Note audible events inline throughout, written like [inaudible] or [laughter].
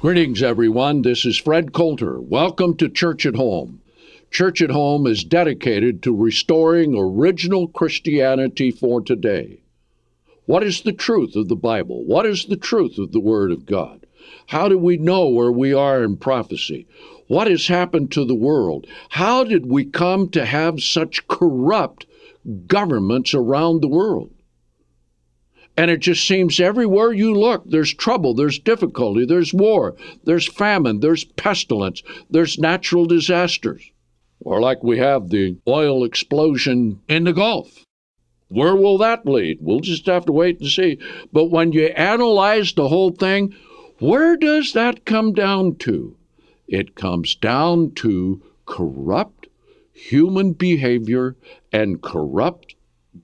Greetings, everyone. This is Fred Coulter. Welcome to Church at Home. Church at Home is dedicated to restoring original Christianity for today. What is the truth of the Bible? What is the truth of the Word of God? How do we know where we are in prophecy? What has happened to the world? How did we come to have such corrupt governments around the world? And it just seems everywhere you look, there's trouble, there's difficulty, there's war, there's famine, there's pestilence, there's natural disasters. Or like we have the oil explosion in the Gulf. Where will that lead? We'll just have to wait and see. But when you analyze the whole thing, where does that come down to? It comes down to corrupt human behavior and corrupt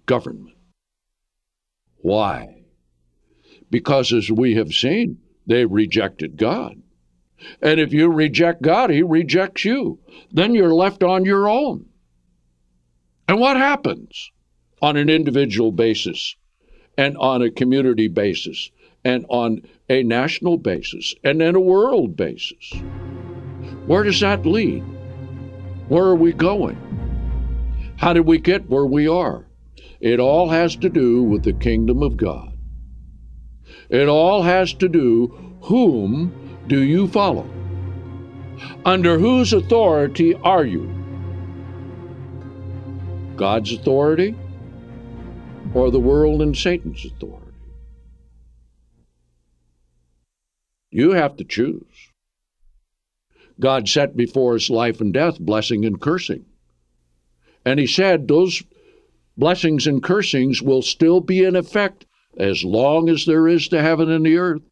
government. Why? Because as we have seen, they rejected God. And if you reject God, He rejects you. Then you're left on your own. And what happens on an individual basis, and on a community basis, and on a national basis, and then a world basis? Where does that lead? Where are we going? How did we get where we are? It all has to do with the kingdom of God. It all has to do whom do you follow? Under whose authority are you? God's authority or the world and Satan's authority? You have to choose. God set before us life and death, blessing and cursing. And He said those blessings and cursings will still be in effect as long as there is the heaven and the earth.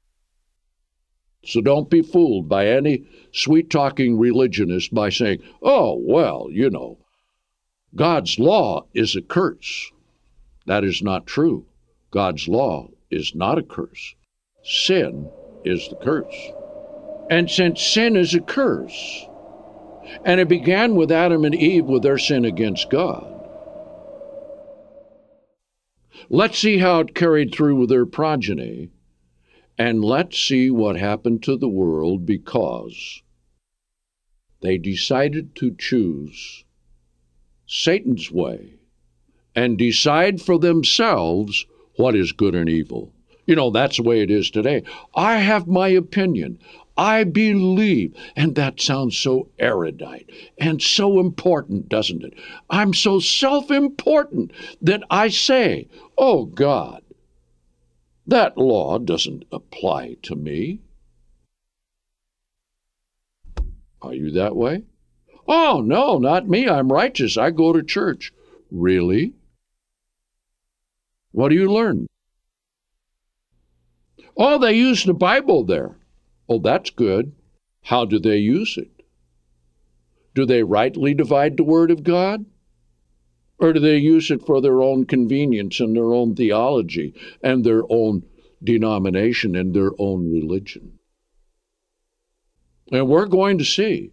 So don't be fooled by any sweet talking religionist by saying, oh, well, you know, God's law is a curse. That is not true. God's law is not a curse. Sin is the curse. And since sin is a curse, and it began with Adam and Eve with their sin against God, Let's see how it carried through with their progeny, and let's see what happened to the world because they decided to choose Satan's way and decide for themselves what is good and evil. You know, that's the way it is today. I have my opinion. I believe. And that sounds so erudite and so important, doesn't it? I'm so self important that I say, oh God, that law doesn't apply to me. Are you that way? Oh, no, not me. I'm righteous. I go to church. Really? What do you learn? Oh, they use the Bible there. Oh, that's good. How do they use it? Do they rightly divide the Word of God? Or do they use it for their own convenience and their own theology and their own denomination and their own religion? And we're going to see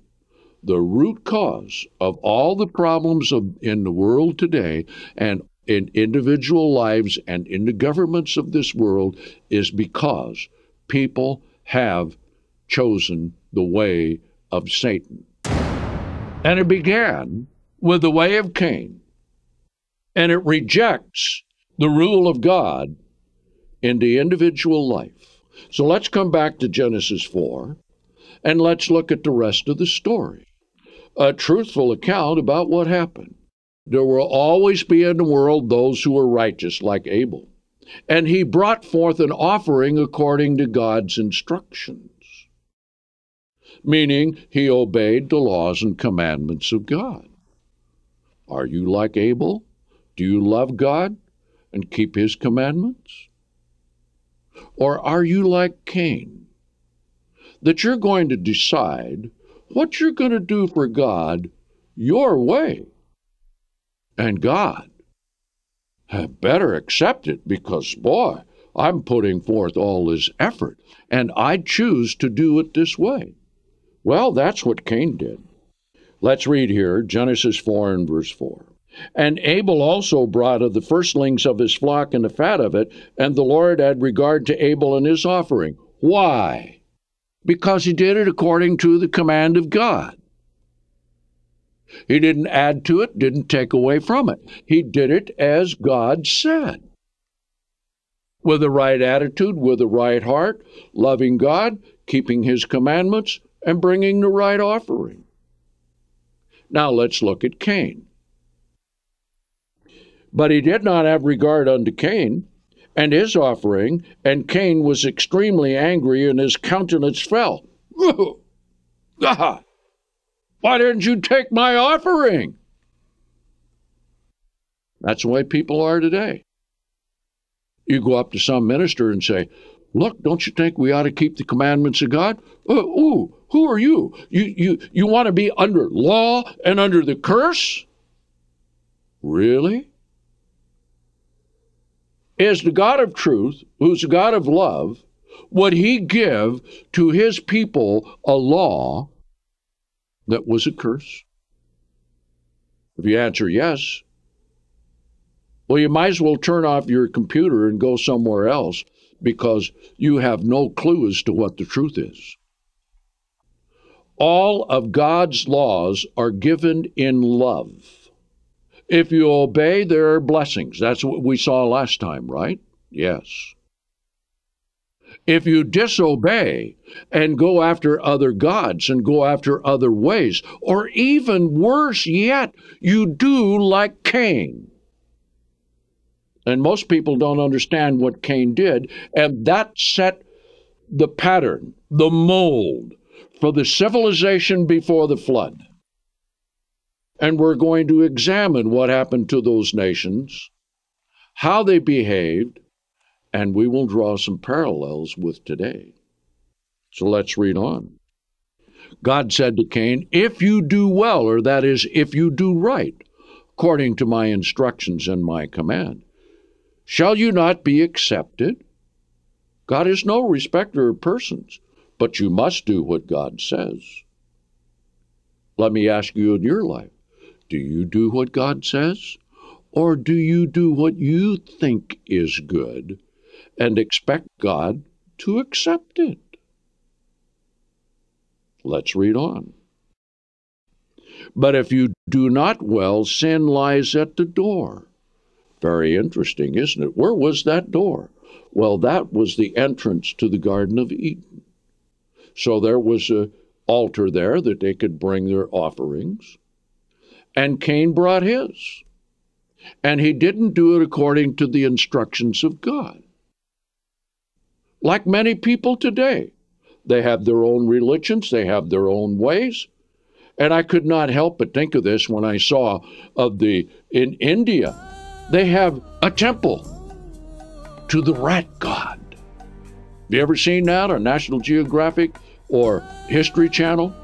the root cause of all the problems of, in the world today and in individual lives and in the governments of this world is because people have chosen the way of Satan. And it began with the way of Cain. And it rejects the rule of God in the individual life. So let's come back to Genesis 4 and let's look at the rest of the story. A truthful account about what happened. There will always be in the world those who are righteous, like Abel. And he brought forth an offering according to God's instructions meaning he obeyed the laws and commandments of God. Are you like Abel? Do you love God and keep his commandments? Or are you like Cain? That you're going to decide what you're going to do for God your way. And God I better accept it because, boy, I'm putting forth all this effort, and I choose to do it this way. Well, that's what Cain did. Let's read here Genesis 4 and verse 4. And Abel also brought of the firstlings of his flock and the fat of it, and the Lord had regard to Abel and his offering. Why? Because he did it according to the command of God. He didn't add to it, didn't take away from it. He did it as God said. With the right attitude, with the right heart, loving God, keeping his commandments, and bringing the right offering. Now let's look at Cain. But he did not have regard unto Cain and his offering, and Cain was extremely angry, and his countenance fell. God, [laughs] ah! Why didn't you take my offering? That's the way people are today. You go up to some minister and say, Look, don't you think we ought to keep the commandments of God? Uh, ooh, who are you? You you you want to be under law and under the curse? Really? Is the God of truth, who's the God of love, would he give to his people a law that was a curse? If you answer yes, well, you might as well turn off your computer and go somewhere else because you have no clue as to what the truth is. All of God's laws are given in love. If you obey, there are blessings. That's what we saw last time, right? Yes. If you disobey and go after other gods and go after other ways, or even worse yet, you do like Cain. And most people don't understand what Cain did, and that set the pattern, the mold for the civilization before the flood. And we're going to examine what happened to those nations, how they behaved, and we will draw some parallels with today. So let's read on. God said to Cain, If you do well, or that is, if you do right, according to my instructions and my command, shall you not be accepted? God is no respecter of persons, but you must do what God says. Let me ask you in your life do you do what God says? Or do you do what you think is good and expect God to accept it? Let's read on. But if you do not well, sin lies at the door. Very interesting, isn't it? Where was that door? Well, that was the entrance to the Garden of Eden. So there was an altar there that they could bring their offerings and Cain brought his. And he didn't do it according to the instructions of God. Like many people today, they have their own religions, they have their own ways. And I could not help but think of this when I saw of the in India, they have a temple to the rat god. Have you ever seen that on National Geographic or History Channel?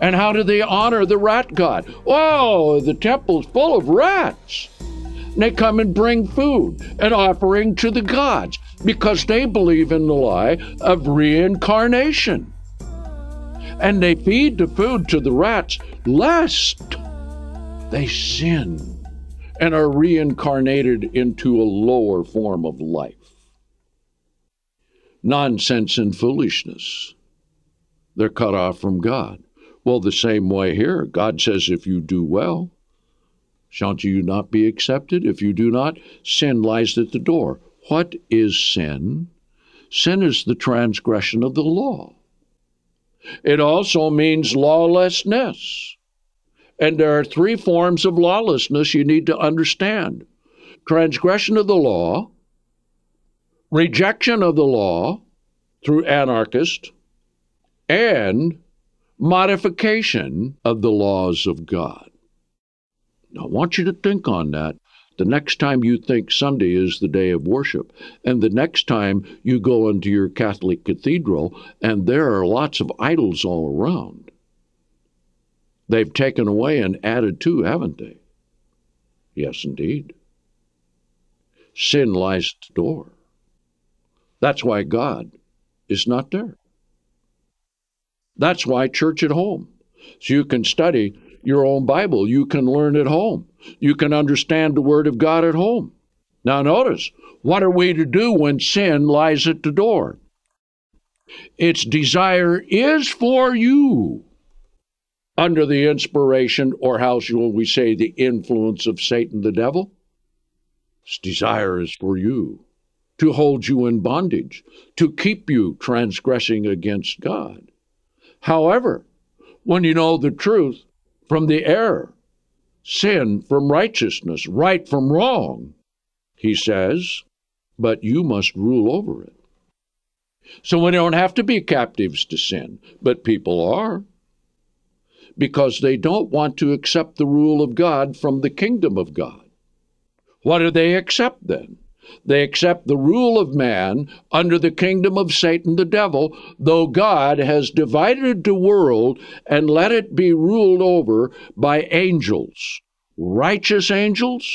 And how do they honor the rat god? Oh, the temple's full of rats. And they come and bring food and offering to the gods because they believe in the lie of reincarnation. And they feed the food to the rats lest they sin and are reincarnated into a lower form of life. Nonsense and foolishness. They're cut off from God. Well, the same way here, God says, if you do well, shan't you not be accepted? If you do not, sin lies at the door. What is sin? Sin is the transgression of the law. It also means lawlessness. And there are three forms of lawlessness you need to understand transgression of the law, rejection of the law through anarchist, and modification of the laws of God. I want you to think on that the next time you think Sunday is the day of worship, and the next time you go into your Catholic cathedral and there are lots of idols all around. They've taken away and added to, haven't they? Yes, indeed. sin lies at the door. That's why God is not there. That's why church at home. So you can study your own Bible. You can learn at home. You can understand the Word of God at home. Now, notice what are we to do when sin lies at the door? Its desire is for you under the inspiration, or how shall we say, the influence of Satan the devil. Its desire is for you to hold you in bondage, to keep you transgressing against God. However, when you know the truth from the error, sin from righteousness, right from wrong, he says, but you must rule over it. So we don't have to be captives to sin, but people are. Because they don't want to accept the rule of God from the kingdom of God. What do they accept then? They accept the rule of man under the kingdom of Satan the devil, though God has divided the world and let it be ruled over by angels, righteous angels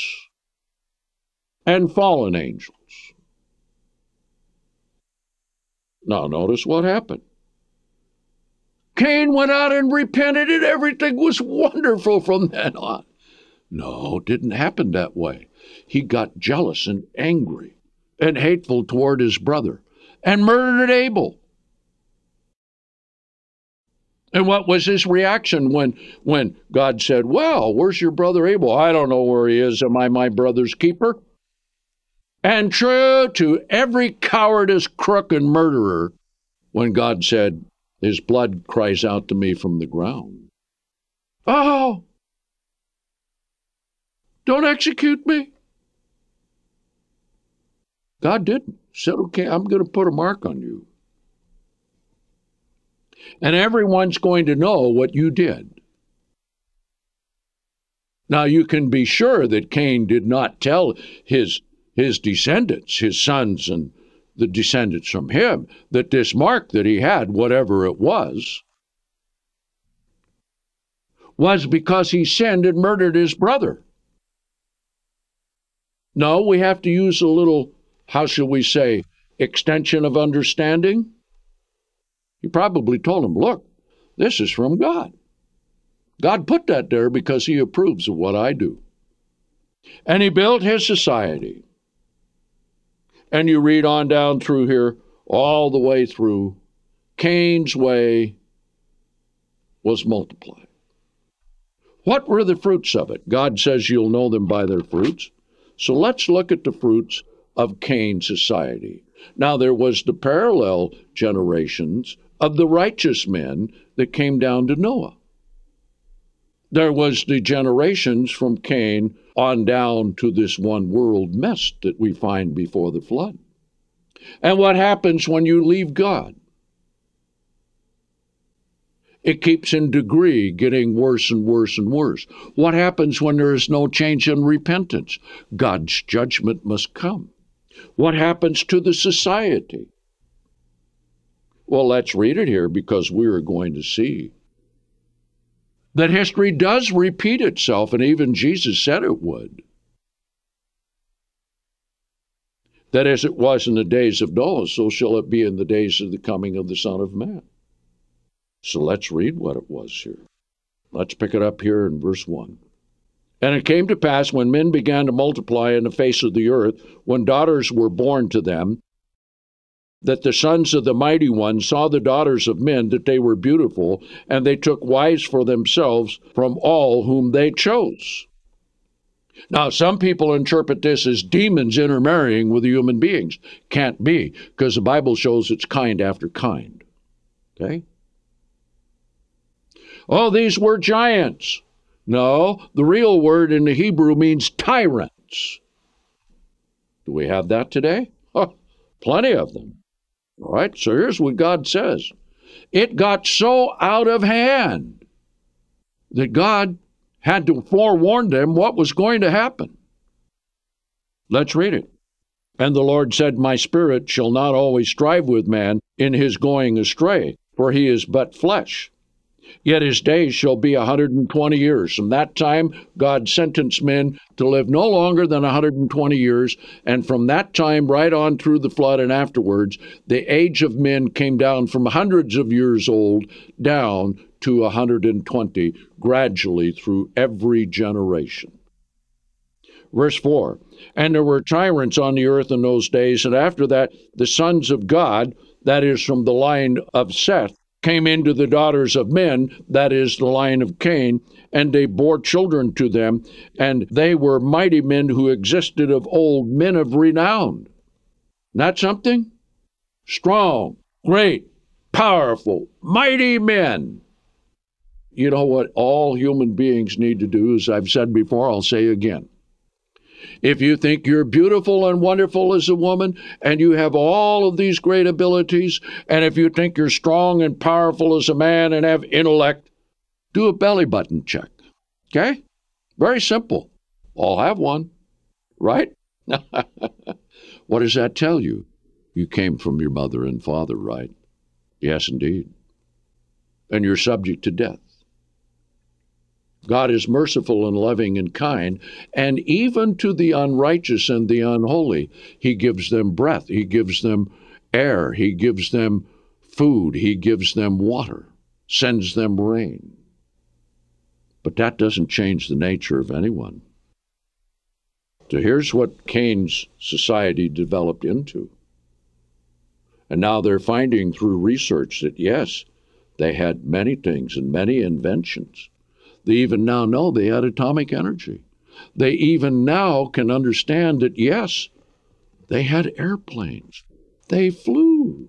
and fallen angels. Now, notice what happened. Cain went out and repented, and everything was [laughs] wonderful from then on. No, it didn't happen that way. He got jealous and angry and hateful toward his brother and murdered Abel. And what was his reaction when, when God said, Well, where's your brother Abel? I don't know where he is. Am I my brother's keeper? And true to every cowardice, crook, and murderer, when God said, His blood cries out to me from the ground. Oh, don't execute me. God didn't. Said, okay, I'm going to put a mark on you. And everyone's going to know what you did. Now, you can be sure that Cain did not tell his his descendants, his sons and the descendants from him, that this mark that he had, whatever it was, was because he sinned and murdered his brother. No, we have to use a little, how shall we say, extension of understanding. He probably told him, look, this is from God. God put that there because he approves of what I do. And he built his society. And you read on down through here, all the way through, Cain's way was multiplied. What were the fruits of it? God says you'll know them by their fruits. So let's look at the fruits of Cain's society. Now, there was the parallel generations of the righteous men that came down to Noah. There was the generations from Cain on down to this one world mess that we find before the flood. And what happens when you leave God? It keeps in degree getting worse and worse and worse. What happens when there is no change in repentance? God's judgment must come. What happens to the society? Well, let's read it here because we are going to see that history does repeat itself, and even Jesus said it would. That as it was in the days of Noah, so shall it be in the days of the coming of the Son of Man. So let's read what it was here. Let's pick it up here in verse 1. And it came to pass when men began to multiply in the face of the earth, when daughters were born to them, that the sons of the mighty ones saw the daughters of men that they were beautiful, and they took wives for themselves from all whom they chose. Now, some people interpret this as demons intermarrying with human beings. Can't be, because the Bible shows it's kind after kind. Okay? Oh, these were giants. No, the real word in the Hebrew means tyrants. Do we have that today? Plenty of them. All right, so here's what God says it got so out of hand that God had to forewarn them what was going to happen. Let's read it. And the Lord said, My spirit shall not always strive with man in his going astray, for he is but flesh. Yet his days shall be a 120 years. From that time, God sentenced men to live no longer than a 120 years. And from that time, right on through the flood and afterwards, the age of men came down from hundreds of years old down to a 120, gradually through every generation. Verse 4 And there were tyrants on the earth in those days, and after that, the sons of God, that is, from the line of Seth, came into the daughters of men, that is, the line of Cain, and they bore children to them, and they were mighty men who existed of old, men of renown. Not something? Strong, great, powerful, mighty men. You know what all human beings need to do, as I've said before, I'll say again if you think you're beautiful and wonderful as a woman, and you have all of these great abilities, and if you think you're strong and powerful as a man and have intellect, do a belly button check. Okay? Very simple. All have one, right? [laughs] what does that tell you? You came from your mother and father, right? Yes, indeed. And you're subject to death. God is merciful and loving and kind, and even to the unrighteous and the unholy, He gives them breath, He gives them air, He gives them food, He gives them water, sends them rain. But that doesn't change the nature of anyone. So here's what Cain's society developed into. And now they're finding through research that yes, they had many things and many inventions they even now know they had atomic energy. They even now can understand that, yes, they had airplanes. They flew.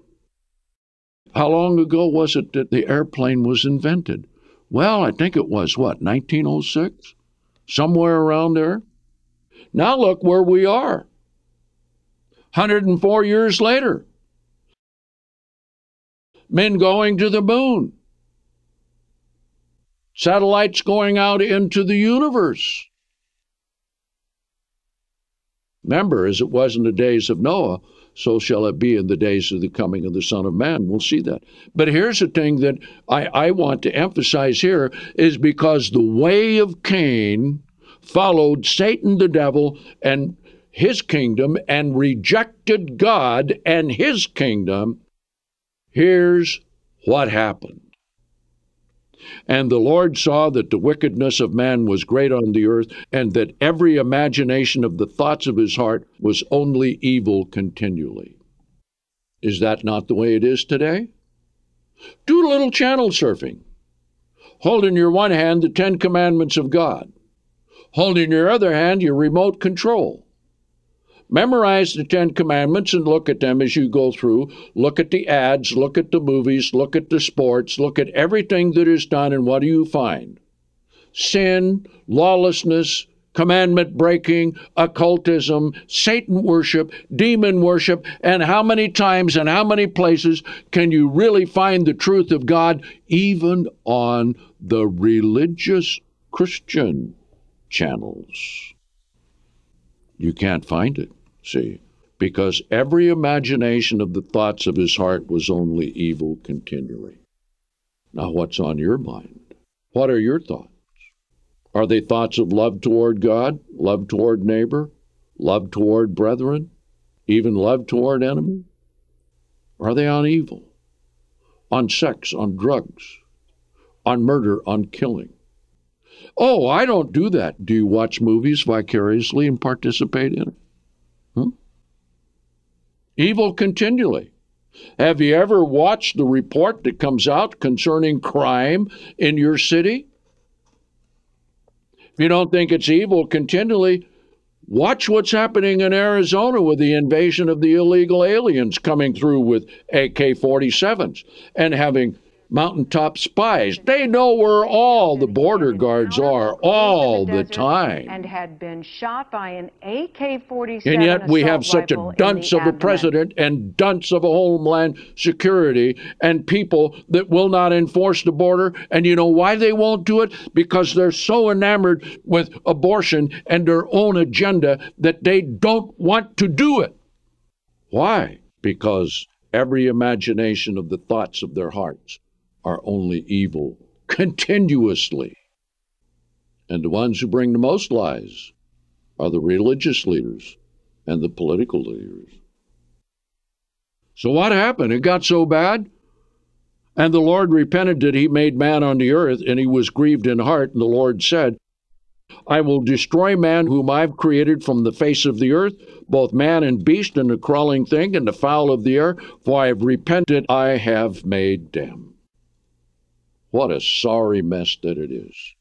How long ago was it that the airplane was invented? Well, I think it was what, 1906? Somewhere around there. Now look where we are. 104 years later. Men going to the moon satellites going out into the universe. Remember, as it was in the days of Noah, so shall it be in the days of the coming of the Son of Man. We'll see that. But here's the thing that I, I want to emphasize here is because the way of Cain followed Satan the devil and his kingdom and rejected God and his kingdom, here's what happened. And the Lord saw that the wickedness of man was great on the earth, and that every imagination of the thoughts of his heart was only evil continually. Is that not the way it is today? Do a little channel surfing. Hold in your one hand the Ten Commandments of God. Hold in your other hand your remote control. Memorize the Ten Commandments and look at them as you go through. Look at the ads, look at the movies, look at the sports, look at everything that is done, and what do you find? Sin, lawlessness, commandment breaking, occultism, Satan worship, demon worship, and how many times and how many places can you really find the truth of God even on the religious Christian channels? You can't find it. See? Because every imagination of the thoughts of his heart was only evil continually. Now, what's on your mind? What are your thoughts? Are they thoughts of love toward God, love toward neighbor, love toward brethren, even love toward enemy? Are they on evil, on sex, on drugs, on murder, on killing? Oh, I don't do that. Do you watch movies vicariously and participate in it? Evil continually. Have you ever watched the report that comes out concerning crime in your city? If you don't think it's evil continually, watch what's happening in Arizona with the invasion of the illegal aliens coming through with AK 47s and having mountaintop spies. They know where all the border guards are all the time. And had been shot by an AK-47. And yet we have such a dunce of a president and dunce of a homeland security and people that will not enforce the border. And you know why they won't do it? Because they're so enamored with abortion and their own agenda that they don't want to do it. Why? Because every imagination of the thoughts of their hearts are only evil continuously. And the ones who bring the most lies are the religious leaders and the political leaders. So what happened? It got so bad. And the Lord repented that he made man on the earth, and he was grieved in heart. And the Lord said, I will destroy man whom I've created from the face of the earth, both man and beast, and the crawling thing, and the fowl of the air, for I have repented, I have made them. What a sorry mess that it is.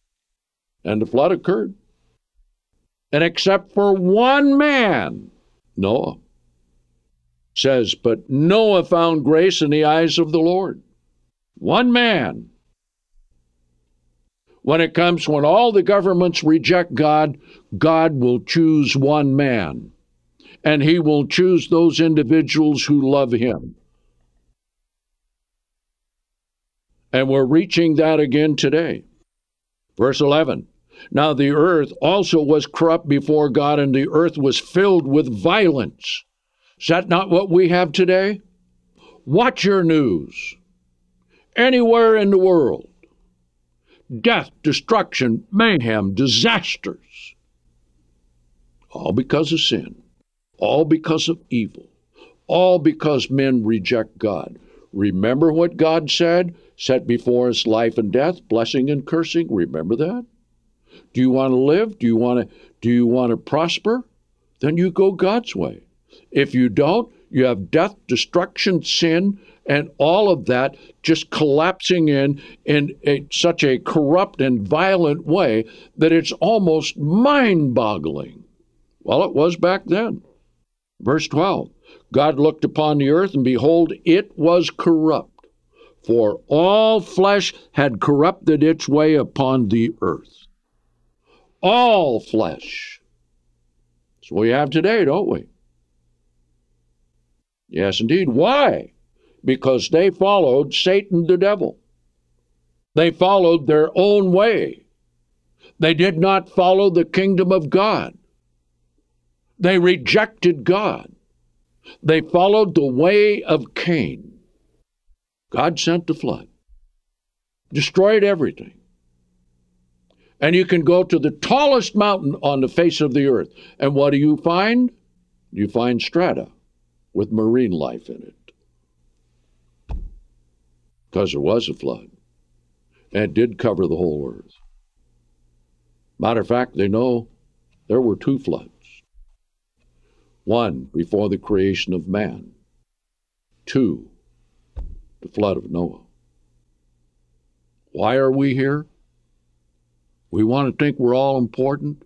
And the flood occurred. And except for one man, Noah, says, But Noah found grace in the eyes of the Lord. One man. When it comes, when all the governments reject God, God will choose one man. And he will choose those individuals who love him. And we're reaching that again today. Verse 11 Now the earth also was corrupt before God, and the earth was filled with violence. Is that not what we have today? Watch your news. Anywhere in the world. Death, destruction, mayhem, disasters. All because of sin. All because of evil. All because men reject God. Remember what God said? Set before us life and death, blessing and cursing. Remember that? Do you want to live? Do you want to do you want to prosper? Then you go God's way. If you don't, you have death, destruction, sin, and all of that just collapsing in in a, such a corrupt and violent way that it's almost mind-boggling. Well, it was back then. Verse 12. God looked upon the earth and behold it was corrupt, for all flesh had corrupted its way upon the earth. All flesh. That's what we have today, don't we? Yes, indeed. Why? Because they followed Satan the devil. They followed their own way. They did not follow the kingdom of God. They rejected God. They followed the way of Cain. God sent the flood, destroyed everything. And you can go to the tallest mountain on the face of the earth, and what do you find? You find strata with marine life in it. Because there was a flood. And it did cover the whole earth. Matter of fact, they know there were two floods one before the creation of man, two, the flood of Noah. Why are we here? We want to think we're all important.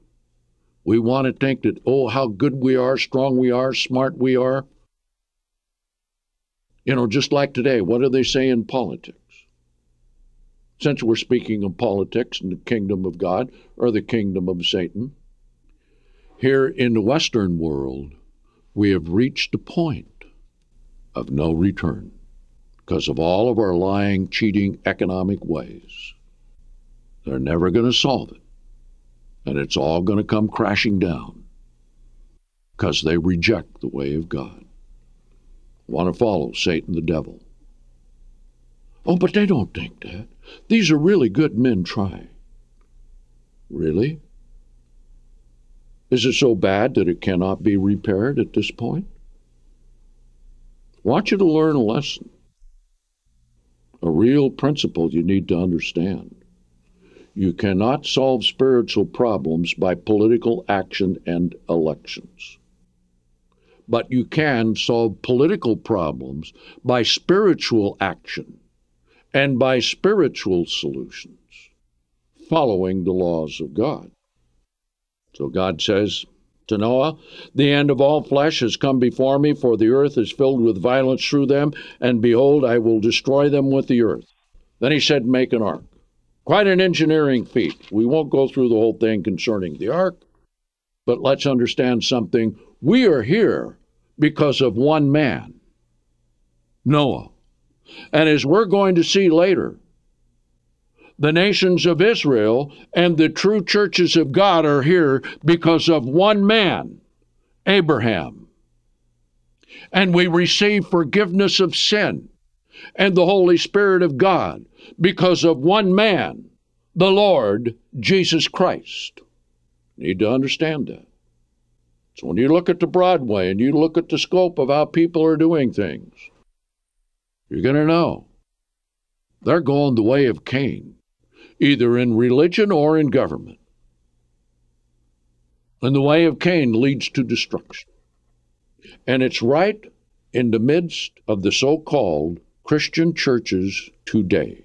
We want to think that, oh, how good we are, strong we are, smart we are. You know, just like today, what do they say in politics? Since we're speaking of politics and the kingdom of God or the kingdom of Satan, here in the Western world, we have reached a point of no return because of all of our lying, cheating economic ways. They're never going to solve it. And it's all going to come crashing down because they reject the way of God want to follow Satan the devil. Oh, but they don't think that. These are really good men trying. Really? Is it so bad that it cannot be repaired at this point? I want you to learn a lesson, a real principle you need to understand. You cannot solve spiritual problems by political action and elections but you can solve political problems by spiritual action and by spiritual solutions, following the laws of God. So God says to Noah, The end of all flesh has come before me, for the earth is filled with violence through them, and behold, I will destroy them with the earth. Then he said, Make an ark. Quite an engineering feat. We won't go through the whole thing concerning the ark, but let's understand something we are here because of one man, Noah. And as we're going to see later, the nations of Israel and the true churches of God are here because of one man, Abraham. And we receive forgiveness of sin and the Holy Spirit of God because of one man, the Lord Jesus Christ. Need to understand that. So when you look at the broad way and you look at the scope of how people are doing things, you're going to know they're going the way of Cain, either in religion or in government. And the way of Cain leads to destruction. And it's right in the midst of the so called Christian churches today.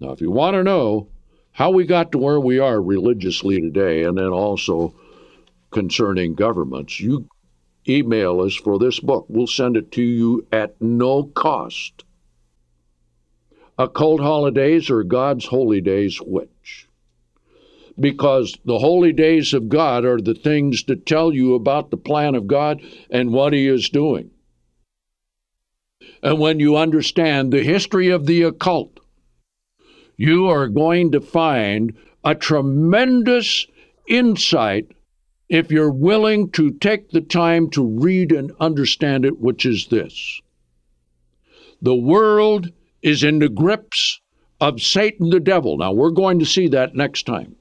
Now, if you want to know how we got to where we are religiously today, and then also concerning governments, you email us for this book. We'll send it to you at no cost. Occult holidays or God's holy days, which? Because the holy days of God are the things that tell you about the plan of God and what He is doing. And when you understand the history of the occult, you are going to find a tremendous insight if you're willing to take the time to read and understand it, which is this the world is in the grips of Satan the devil. Now, we're going to see that next time.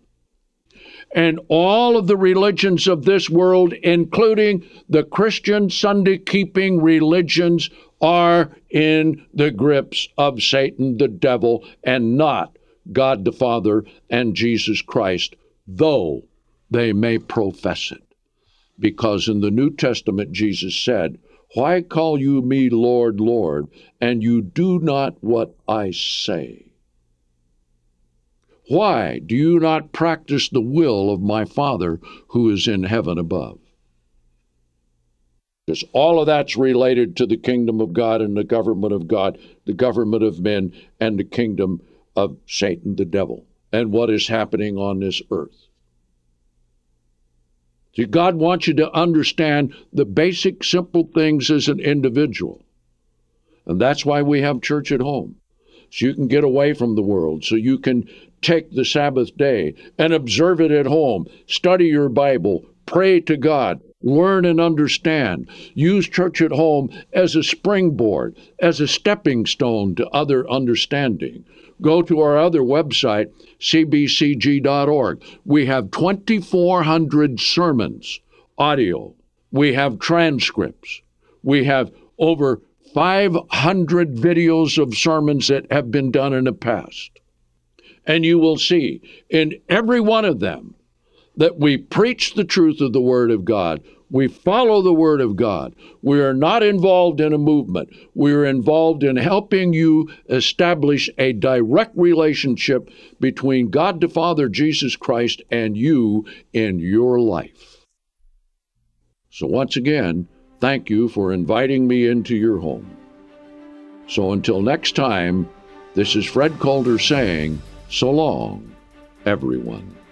And all of the religions of this world, including the Christian Sunday keeping religions, are in the grips of Satan the devil and not God the Father and Jesus Christ, though they may profess it. Because in the New Testament, Jesus said, Why call you me Lord, Lord, and you do not what I say? Why do you not practice the will of my Father who is in heaven above? Because all of that's related to the kingdom of God and the government of God, the government of men, and the kingdom of Satan the devil, and what is happening on this earth. See, God wants you to understand the basic, simple things as an individual. And that's why we have church at home. So you can get away from the world, so you can take the Sabbath day and observe it at home, study your Bible, pray to God, learn and understand. Use church at home as a springboard, as a stepping stone to other understanding go to our other website, cbcg.org. We have 2,400 sermons, audio. We have transcripts. We have over 500 videos of sermons that have been done in the past. And you will see in every one of them that we preach the truth of the Word of God. We follow the Word of God. We are not involved in a movement. We are involved in helping you establish a direct relationship between God the Father, Jesus Christ, and you in your life. So, once again, thank you for inviting me into your home. So, until next time, this is Fred Coulter saying, so long, everyone.